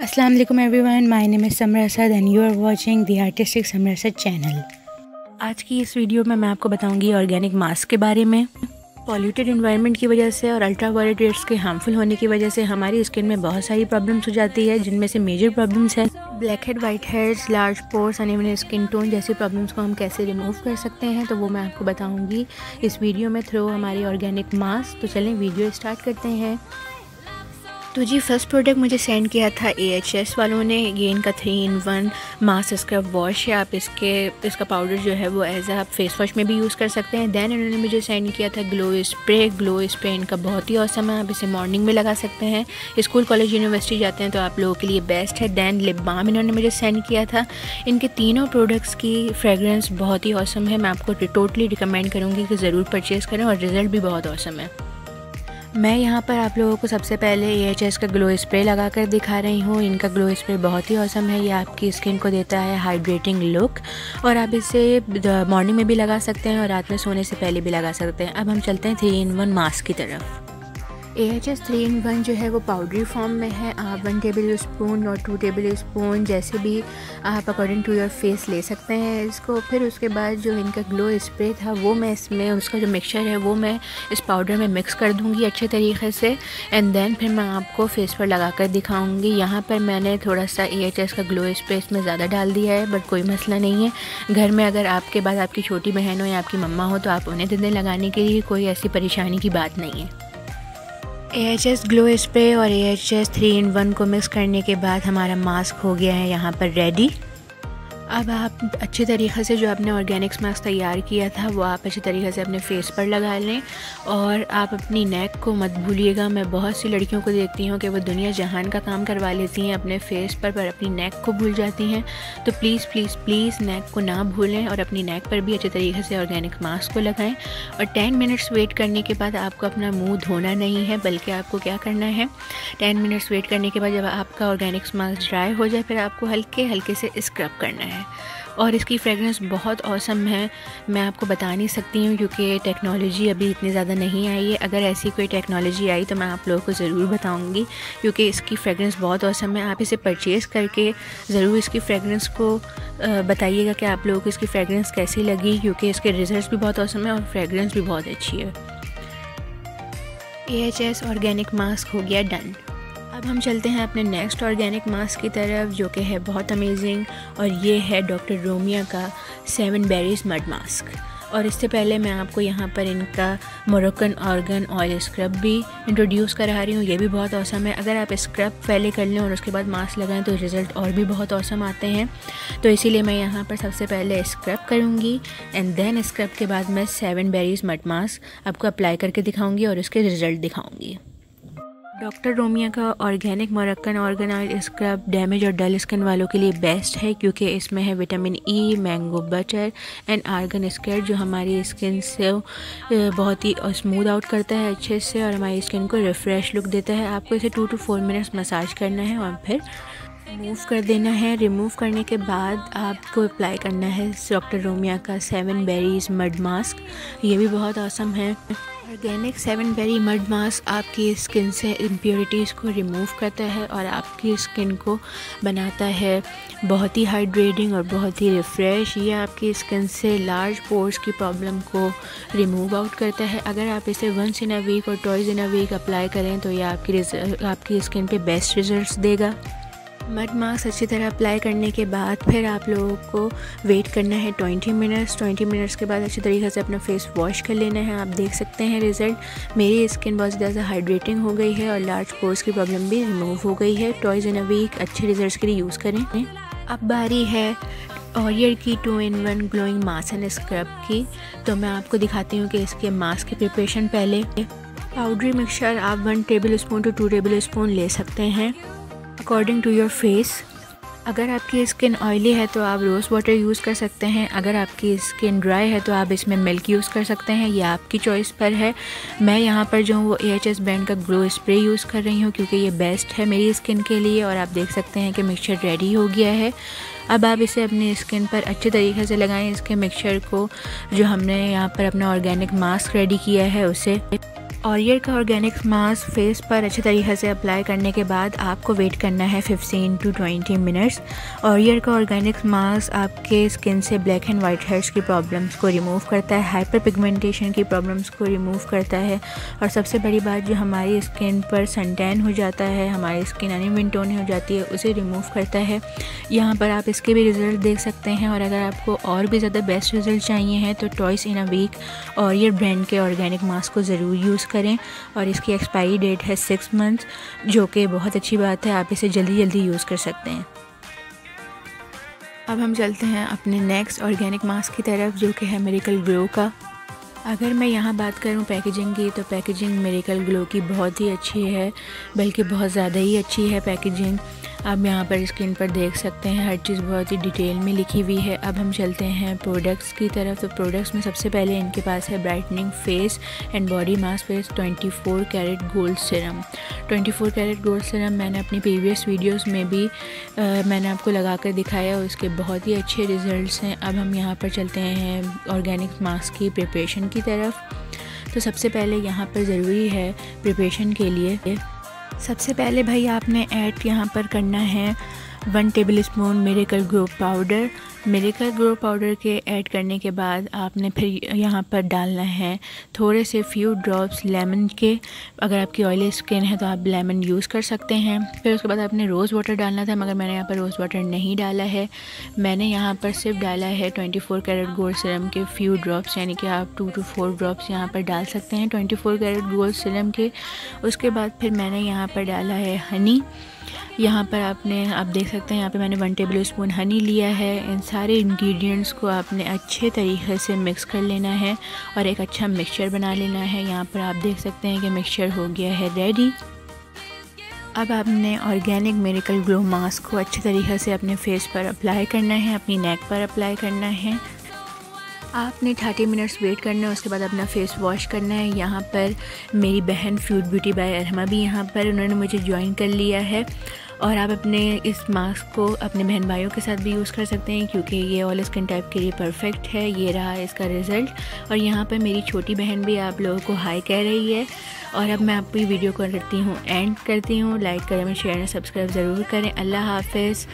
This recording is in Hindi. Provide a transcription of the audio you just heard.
Assalamu alaikum everyone. My name is Samra Asad and you are watching the artistic Samra Asad channel. आज की इस वीडियो में मैं आपको बताऊँगी ऑर्गेनिक मास्क के बारे में पॉल्यूटेड इन्वायरमेंट की वजह से और अल्ट्रा वायलेट रेट्स के हार्मफुल होने की वजह से हमारी स्किन में बहुत सारी प्रॉब्लम्स हो जाती है, जिनमें से मेजर प्रॉब्लम्स हैं। Blackhead whiteheads large pores uneven skin tone जैसी प्रॉब्लम्स को हम कैसे रिमूव कर सकते हैं तो वो मैं आपको बताऊँगी। इस वीडियो में थ्रू हमारी ऑर्गेनिक मास्क तो चलें वीडियो स्टार्ट करते हैं। तो जी फ़र्स्ट प्रोडक्ट मुझे सेंड किया था ए एच एस वालों ने। ये इनका three in one mask scrub wash है, आप इसके, इसका पाउडर जो है वो एज आप फेस वॉश में भी यूज़ कर सकते हैं। दैन इन्होंने मुझे सेंड किया था ग्लो स्प्रे ग्लो स्प्रे इनका बहुत ही औसम है, आप इसे मॉर्निंग में लगा सकते हैं। स्कूल कॉलेज यूनिवर्सिटी जाते हैं तो आप लोगों के लिए बेस्ट है। दैन लिप बाम इन्होंने मुझे सेंड किया था। इनके तीनों प्रोडक्ट्स की फ्रेगरेंस बहुत ही औसम है। मैं आपको टोटली रिकमेंड करूँगी कि ज़रूर परचेज़ करें और रिज़ल्ट भी बहुत औसम है। मैं यहाँ पर आप लोगों को सबसे पहले एस का ग्लो स्प्रे लगा कर दिखा रही हूँ। इनका ग्लो स्प्रे बहुत ही औसम है। ये आपकी स्किन को देता है हाइड्रेटिंग लुक और आप इसे मॉर्निंग में भी लगा सकते हैं और रात में सोने से पहले भी लगा सकते हैं। अब हम चलते हैं थ्री इन वन मास्क की तरफ़। A H S three in one जो है वो पाउडरी फॉर्म में है। आप वन टेबल स्पून और टू टेबल स्पून जैसे भी आप अकॉर्डिंग टू योर फेस ले सकते हैं इसको। फिर उसके बाद जो इनका ग्लो स्प्रे था वो मैं इसमें, उसका जो मिक्सचर है वो मैं इस पाउडर में मिक्स कर दूँगी अच्छे तरीके से। एंड देन फिर मैं आपको फेस पर लगा कर दिखाऊँगी। यहाँ पर मैंने थोड़ा सा ए एच एस का ग्लो स्प्रे इसमें ज़्यादा डाल दिया है बट कोई मसला नहीं है। घर में अगर आपके बाद आपकी छोटी बहन हो या आपकी मम्मा हो तो आप उन्हें दिन लगाने के लिए कोई ऐसी परेशानी की बात नहीं है। A H S glow spray और H S three in one को मिक्स करने के बाद हमारा मास्क हो गया है यहाँ पर रेडी अब आप अच्छे तरीक़े से जो आपने ऑर्गेनिक्स मास्क तैयार किया था, वो आप अच्छे तरीके से अपने फेस पर लगा लें और आप अपनी नेक को मत भूलिएगा। मैं बहुत सी लड़कियों को देखती हूँ कि वो दुनिया जहान का काम करवा लेती हैं, अपने फेस पर पर अपनी नेक को भूल जाती हैं। तो प्लीज़ प्लीज़ प्लीज़ नेक को ना भूलें और अपनी नेक पर भी अच्छे तरीके से ऑर्गेनिक मास्क को लगाएँ। और टेन मिनट्स वेट करने के बाद आपको अपना मुँह धोना नहीं है, बल्कि आपको क्या करना है? टेन मिनट्स वेट करने के बाद जब आपका ऑर्गेनिक्स मास्क ड्राई हो जाए, फिर आपको हल्के हल्के से स्क्रब करना है। और इसकी फ्रेगरेंस बहुत औसम है। मैं आपको बता नहीं सकती हूँ, क्योंकि टेक्नोलॉजी अभी इतनी ज़्यादा नहीं आई है। अगर ऐसी कोई टेक्नोलॉजी आई तो मैं आप लोगों को ज़रूर बताऊँगी, क्योंकि इसकी फ्रेगरेंस बहुत औसम है। आप इसे परचेज़ करके ज़रूर इसकी फ्रेगरेंस को बताइएगा कि आप लोगों को इसकी फ्रेगरेंस कैसी लगी, क्योंकि इसके रिज़ल्ट भी बहुत औसम है और फ्रेगरेंस भी बहुत अच्छी है। A H S organic mask हो गया डन अब हम चलते हैं अपने नेक्स्ट ऑर्गेनिक मास्क की तरफ़, जो कि है बहुत अमेजिंग और ये है डॉक्टर रोमिया का सेवन बेरीज मड मास्क और इससे पहले मैं आपको यहाँ पर इनका मोरक्कन ऑर्गन ऑयल स्क्रब भी इंट्रोड्यूस करा रही हूँ। ये भी बहुत औसम है। अगर आप स्क्रब पहले कर लें और उसके बाद मास्क लगाएँ तो रिज़ल्ट और भी बहुत औसम आते हैं। तो इसीलिए मैं यहाँ पर सबसे पहले स्क्रब करूँगी एंड देन स्क्रब के बाद मैं सेवन बेरीज मट मास्क आपको अप्लाई करके दिखाऊँगी और उसके रिज़ल्ट दिखाऊँगी। डॉक्टर रोमिया का organic Moroccan oil scrub damage और डल स्किन वालों के लिए बेस्ट है क्योंकि इसमें है vitamin E mango butter and argan scrub जो हमारी स्किन से बहुत ही स्मूथ आउट करता है अच्छे से और हमारी स्किन को रिफ़्रेश लुक देता है। आपको इसे two to four minutes massage करना है और फिर रिमूव कर देना है। रिमूव करने के बाद आपको अप्लाई करना है डॉक्टर रोमिया का सेवन बेरीज मड मास्क ये भी बहुत आसम है। Organic seven berry mud mask आपकी स्किन से इम्प्योरिटीज़ को रिमूव करता है और आपकी स्किन को बनाता है। बहुत ही हाइड्रेटिंग और बहुत ही रिफ़्रेश ये आपकी स्किन से लार्ज पोर्स की प्रॉब्लम को रिमूव आउट करता है। अगर आप इसे वंस इन अ वीक और twice in a week apply करें तो ये आपकी आपकी स्किन पे बेस्ट रिजल्ट्स देगा। मड मास्क अच्छी तरह अप्लाई करने के बाद फिर आप लोगों को वेट करना है 20 मिनट्स 20 मिनट्स के बाद अच्छी तरीके से अपना फेस वॉश कर लेना है. आप देख सकते हैं रिज़ल्ट मेरी स्किन बहुत ज़्यादा हाइड्रेटिंग हो गई है और लार्ज पोर्स की प्रॉब्लम भी रिमूव हो गई है. टॉयज़ इन अ वीक अच्छे रिज़ल्ट के लिए यूज़ करें. अब बारी है ऑरियर की two in one glowing mask and scrub की. तो मैं आपको दिखाती हूँ कि इसके मास्क की प्रिपरेशन पहले. पाउडरी मिक्सचर आप one tablespoon to two tablespoon ले सकते हैं. अकॉर्डिंग टू योर फेस अगर आपकी स्किन ऑयली है तो आप रोज़ वाटर यूज़ कर सकते हैं। अगर आपकी स्किन ड्राई है तो आप इसमें मिल्क यूज़ कर सकते हैं। ये आपकी चॉइस पर है। मैं यहाँ पर जो हूँ वो ए बैंड का ग्लो स्प्रे यूज़ कर रही हूँ क्योंकि ये बेस्ट है मेरी स्किन के लिए और आप देख सकते हैं कि मिक्सचर रेडी हो गया है। अब आप इसे अपनी स्किन पर अच्छे तरीके से लगाएँ। इसके मिक्सचर को जो हमने यहाँ पर अपना ऑर्गेनिक मास्क रेडी किया है उसे। ऑरियर का ऑर्गेनिक मास्क फेस पर अच्छे तरीके से अप्लाई करने के बाद आपको वेट करना है 15 टू 20 मिनट्स ऑरियर का ऑर्गेनिक मास्क आपके स्किन से ब्लैक एंड वाइट हेयर्स की प्रॉब्लम्स को रिमूव करता है हाइपर पिगमेंटेशन की प्रॉब्लम्स को रिमूव करता है। और सबसे बड़ी बात जो हमारी स्किन पर सनटैन हो जाता है, हमारी स्किन अनिविंटोन हो जाती है, उसे रिमूव करता है। यहाँ पर आप इसके भी रिज़ल्ट देख सकते हैं और अगर आपको और भी ज़्यादा बेस्ट रिज़ल्ट चाहिए हैं तो टॉयस इन अ वीक ऑरियर ब्रांड के ऑर्गेनिक मास्क को ज़रूर यूज़ करें और इसकी एक्सपायरी डेट है सिक्स मंथ्स जो कि बहुत अच्छी बात है, आप इसे जल्दी जल्दी यूज़ कर सकते हैं। अब हम चलते हैं अपने नेक्स्ट ऑर्गेनिक मास्क की तरफ़, जो कि है मेरिकल ग्रो का। अगर मैं यहाँ बात करूँ पैकेजिंग की तो पैकेजिंग मेरिकल ग्लो की बहुत ही अच्छी है बल्कि बहुत ज़्यादा ही अच्छी है पैकेजिंग आप यहाँ पर स्क्रीन पर देख सकते हैं हर चीज़ बहुत ही डिटेल में लिखी हुई है। अब हम चलते हैं प्रोडक्ट्स की तरफ़। तो प्रोडक्ट्स में सबसे पहले इनके पास है brightening face and body mask face 24 carat gold serum 24 carat gold serum मैंने अपनी प्रीवियस वीडियोस में भी आ, मैंने आपको लगा कर दिखाया उसके बहुत ही अच्छे रिज़ल्ट हैं। अब हम यहाँ पर चलते हैं ऑर्गेनिक मास्क की प्रिपरेशन की तरफ़। तो सबसे पहले यहाँ पर ज़रूरी है प्रिपरेशन के लिए। सबसे पहले भाई आपने ऐड यहाँ पर करना है। One tablespoon miracle grow powder miracle grow powder के ऐड करने के बाद आपने फिर यहाँ पर डालना है थोड़े से फ्यू ड्रॉप्स लेमन के। अगर आपकी ऑयली स्किन है तो आप लेमन यूज़ कर सकते हैं। फिर उसके बाद आपने रोज़ वाटर डालना था, मगर मैंने यहाँ पर रोज़ वाटर नहीं डाला है। मैंने यहाँ पर सिर्फ़ डाला है twenty four carat gold serum के फ्यू ड्रॉप्स यानी कि आप टू टू फोर ड्रॉप्स यहाँ पर डाल सकते हैं twenty four carat gold serum के। उसके बाद फिर मैंने यहाँ पर डाला है हनी यहाँ पर आपने, आप देख सकते हैं, यहाँ पे मैंने वन टेबल स्पून हनी लिया है। इन सारे इंग्रेडिएंट्स को आपने अच्छे तरीके से मिक्स कर लेना है और एक अच्छा मिक्सचर बना लेना है। यहाँ पर आप देख सकते हैं कि मिक्सचर हो गया है रेडी अब आपने ऑर्गेनिक मेरिकल ग्लो मास्क को अच्छे तरीके से अपने फेस पर अप्लाई करना है, अपनी नेक पर अप्लाई करना है। आपने थर्टी मिनट्स वेट करना है, उसके बाद अपना फेस वॉश करना है। यहाँ पर मेरी बहन फ्यूड ब्यूटी बाय अरमा भी यहाँ पर, उन्होंने मुझे ज्वाइन कर लिया है। और आप अपने इस मास्क को अपने बहन भाइयों के साथ भी यूज़ कर सकते हैं, क्योंकि ये ऑल स्किन टाइप के लिए परफेक्ट है, ये रहा इसका रिज़ल्ट और यहाँ पर मेरी छोटी बहन भी आप लोगों को हाई कह रही है। और अब मैं आपकी वीडियो को करती हूँ एंड करती हूँ। लाइक करें शेयर सब्सक्राइब ज़रूर करें। अल्लाह हाफिज़।